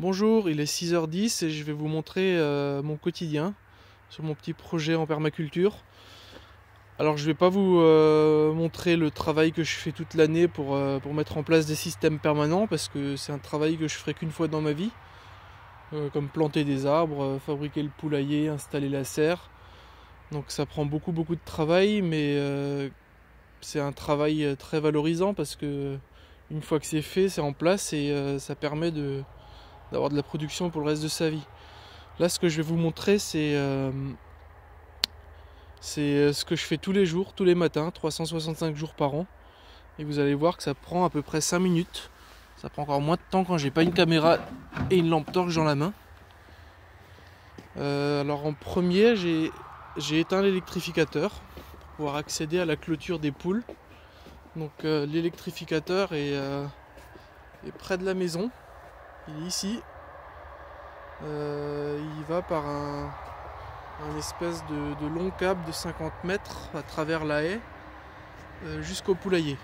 Bonjour, il est 6h10 et je vais vous montrer euh, mon quotidien sur mon petit projet en permaculture. Alors je ne vais pas vous euh, montrer le travail que je fais toute l'année pour, euh, pour, mettre en place des systèmes permanents parce que c'est un travail que je ferai qu'une fois dans ma vie. comme planter des arbres, fabriquer le poulailler, installer la serre. Donc ça prend beaucoup beaucoup de travail mais c'est un travail très valorisant parce que une fois que c'est fait, c'est en place et ça permet de, d'avoir de la production pour le reste de sa vie. Là, ce que je vais vous montrer, c'est euh, c'est ce que je fais tous les jours, tous les matins, 365 jours par an. Et vous allez voir que ça prend à peu près 5 minutes. Ça prend encore moins de temps quand j'ai pas une caméra et une lampe torche dans la main. Euh, alors en premier, j'ai éteint l'électrificateur pour pouvoir accéder à la clôture des poules. Donc euh, l'électrificateur est près de la maison. Il est ici. Euh, il va par un, espèce de, long câble de 50 mètres à travers la haie euh, jusqu'au poulailler.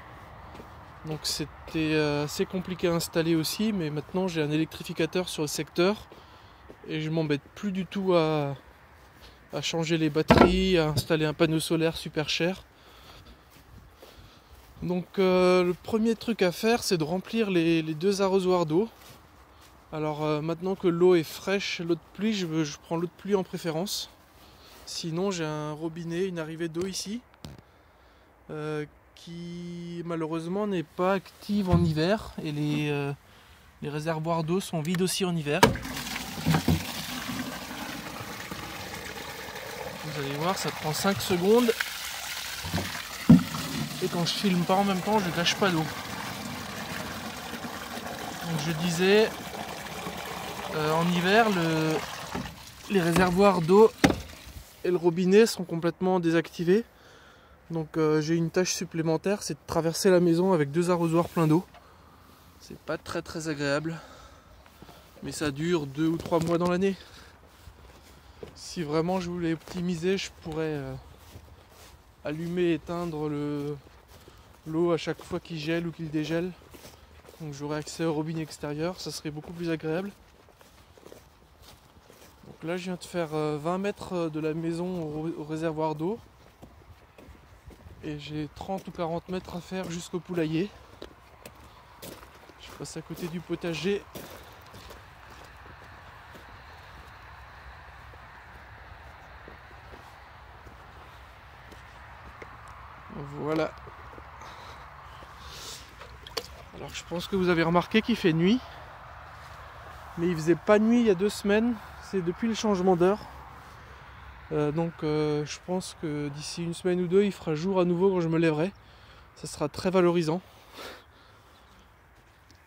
Donc c'était euh, assez compliqué à installer aussi, mais maintenant j'ai un électrificateur sur le secteur et je m'embête plus du tout à, changer les batteries, à installer un panneau solaire super cher. Donc le premier truc à faire c'est de remplir les deux arrosoirs d'eau. Alors euh, maintenant que l'eau est fraîche, l'eau de pluie, je, prends l'eau de pluie en préférence. Sinon j'ai un robinet, une arrivée d'eau ici, euh, qui malheureusement n'est pas active en hiver et les, euh, les réservoirs d'eau sont vides aussi en hiver. Vous allez voir, ça prend 5 secondes. Et quand je filme pas en même temps, je gâche pas d'eau. Donc je disais, euh, en hiver, les réservoirs d'eau et le robinet sont complètement désactivés. Donc euh, j'ai une tâche supplémentaire, c'est de traverser la maison avec deux arrosoirs pleins d'eau. C'est pas très très agréable. Mais ça dure deux ou trois mois dans l'année. Si vraiment je voulais optimiser, je pourrais euh, allumer et éteindre l'eau à chaque fois qu'il gèle ou qu'il dégèle. Donc j'aurais accès au robinet extérieur, ça serait beaucoup plus agréable. Donc là, je viens de faire 20 euh, mètres euh, de la maison au, réservoir d'eau. Et j'ai 30 ou 40 mètres à faire jusqu'au poulailler. Je passe à côté du potager. Voilà. Alors je pense que vous avez remarqué qu'il fait nuit. Mais il faisait pas nuit il y a deux semaines depuis le changement d'heure. Euh, donc euh, je pense que d'ici une semaine ou deux, il fera jour à nouveau quand je me lèverai. Ça sera très valorisant.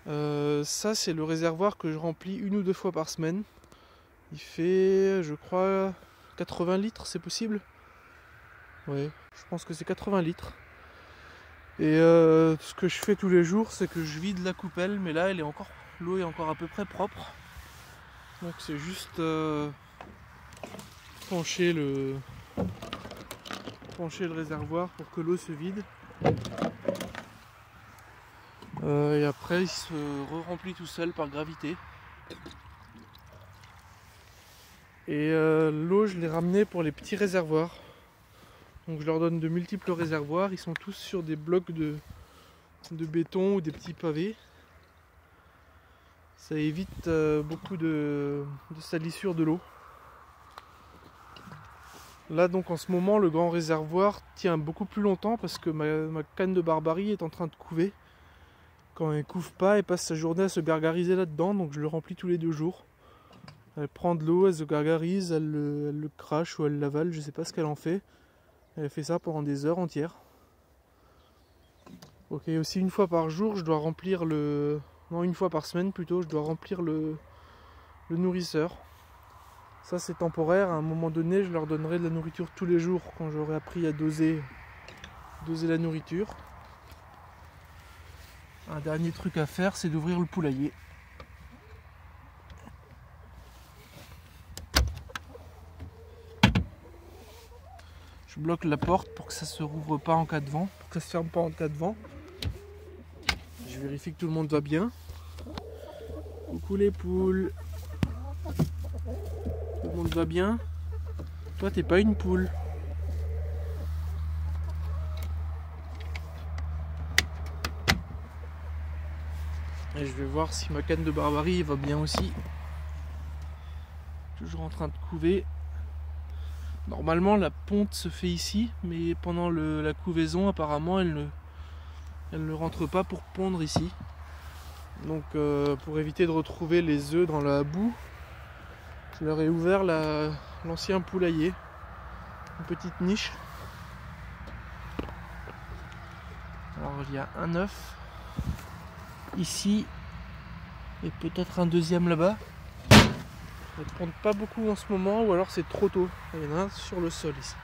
Euh, ça, c'est le réservoir que je remplis une ou deux fois par semaine. Il fait, je crois, 80 litres, c'est possible? Oui, je pense que c'est 80 litres. Et ce que je fais tous les jours, c'est que je vide la coupelle, mais là, elle est encore, l'eau est encore à peu près propre. Donc c'est juste euh, pencher le réservoir pour que l'eau se vide. Euh, et après il se re-remplit tout seul par gravité. Et euh, l'eau je l'ai ramenée pour les petits réservoirs. Donc je leur donne de multiples réservoirs. Ils sont tous sur des blocs de béton ou des petits pavés ça évite euh, beaucoup de, salissure de l'eau. Là donc en ce moment le grand réservoir tient beaucoup plus longtemps parce que ma, canne de barbarie est en train de couver. Quand elle couve pas, elle passe sa journée à se gargariser là-dedans, donc je le remplis tous les deux jours. Elle prend de l'eau, elle se gargarise, elle le, crache ou elle l'avale, je sais pas ce qu'elle en fait. Elle fait ça pendant des heures entières. Ok, aussi une fois par jour, je dois remplir le, non une fois par semaine plutôt, je dois remplir le, nourrisseur. Ça c'est temporaire, à un moment donné je leur donnerai de la nourriture tous les jours quand j'aurai appris à doser, la nourriture. Un dernier truc à faire c'est d'ouvrir le poulailler. Je bloque la porte pour que ça se rouvre pas en cas de vent, pour que ça se ferme pas en cas de vent. Je vérifie que tout le monde va bien. Coucou les poules. Tout le monde va bien Toi, t'es pas une poule. Et je vais voir si ma canne de barbarie va bien aussi. Toujours en train de couver. Normalement, la ponte se fait ici, mais pendant la couvaison, apparemment, elle ne, elle ne rentre pas pour pondre ici. Donc, euh, pour éviter de retrouver les œufs dans la boue, je leur ai ouvert l'ancien poulailler, une petite niche. Alors, il y a un œuf ici et peut-être un deuxième là-bas. Elles ne pondent pas beaucoup en ce moment ou alors c'est trop tôt. Il y en a un sur le sol ici.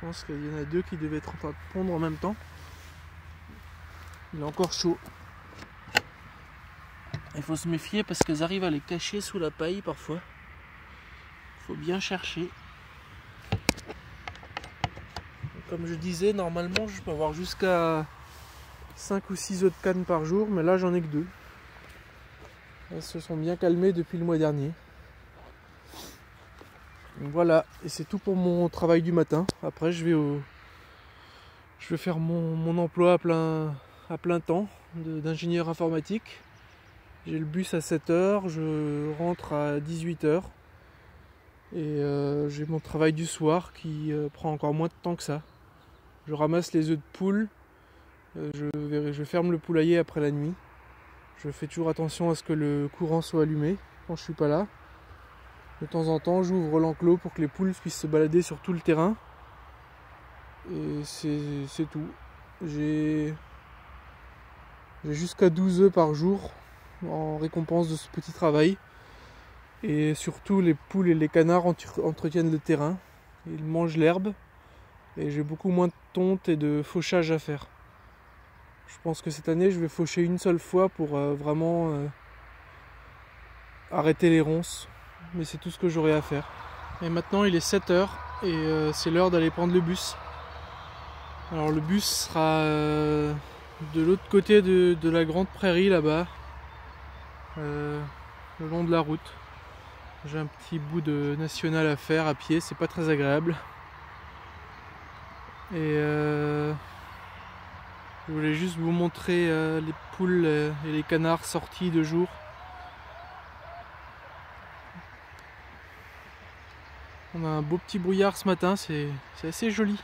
Je pense qu'il y en a deux qui devaient être en train de pondre en même temps. Il est encore chaud. Il faut se méfier parce qu'elles arrivent à les cacher sous la paille parfois. Il faut bien chercher. Comme je disais, normalement je peux avoir jusqu'à 5 ou 6 œufs de canne par jour, mais là j'en ai que deux. Elles se sont bien calmées depuis le mois dernier. Voilà, et c'est tout pour mon travail du matin. Après, je vais au, je vais faire mon, emploi à plein, temps d'ingénieur informatique. J'ai le bus à 7h, je rentre à 18h. Et euh, j'ai mon travail du soir qui euh, prend encore moins de temps que ça. Je ramasse les œufs de poule, euh, je, ferme le poulailler après la nuit. Je fais toujours attention à ce que le courant soit allumé quand je suis pas là. De temps en temps, j'ouvre l'enclos pour que les poules puissent se balader sur tout le terrain. Et c'est tout. J'ai jusqu'à 12 œufs par jour en récompense de ce petit travail. Et surtout, les poules et les canards entretiennent le terrain. Ils mangent l'herbe. Et j'ai beaucoup moins de tonte et de fauchage à faire. Je pense que cette année, je vais faucher une seule fois pour euh, vraiment euh, arrêter les ronces. Mais c'est tout ce que j'aurai à faire. Et maintenant, il est 7h et euh, c'est l'heure d'aller prendre le bus. Alors le bus sera de l'autre côté de, la grande prairie là-bas, le long de la route. J'ai un petit bout de national à faire à pied, c'est pas très agréable. Et je voulais juste vous montrer euh, les poules euh, et les canards sortis de jour. On a un beau petit brouillard ce matin, c'est assez joli.